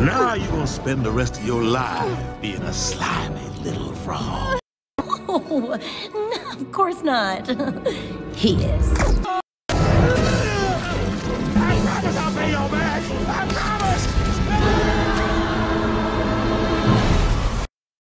Now you're gonna spend the rest of your life being a slimy little frog. Oh, no, of course not. he is.